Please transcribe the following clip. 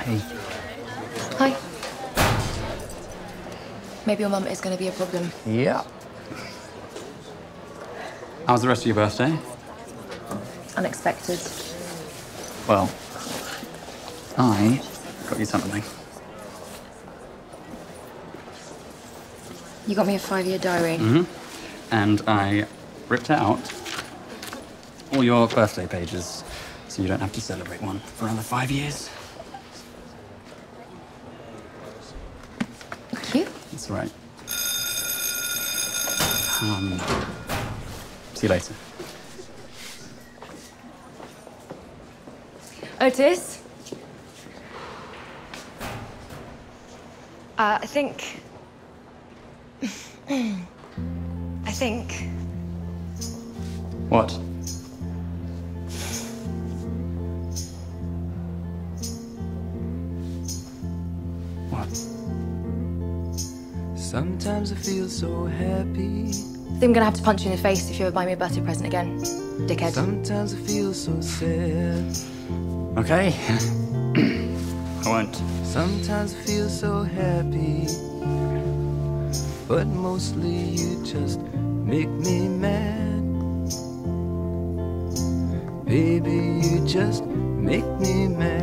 Hey. Hi. Maybe your mum is going to be a problem. Yeah. How's the rest of your birthday? Unexpected. Well, I got you something. You got me a five-year diary. Mm hmm And I ripped out all your birthday pages so you don't have to celebrate one for another five years. Thank you. That's right. Um, see you later. Otis? Uh, I think. I think. What? What? Sometimes I feel so happy. I think I'm gonna have to punch you in the face if you ever buy me a birthday present again, dickhead. Sometimes I feel so sad. Okay. I won't. Sometimes I feel so happy. But mostly you just make me mad. Baby, you just make me mad.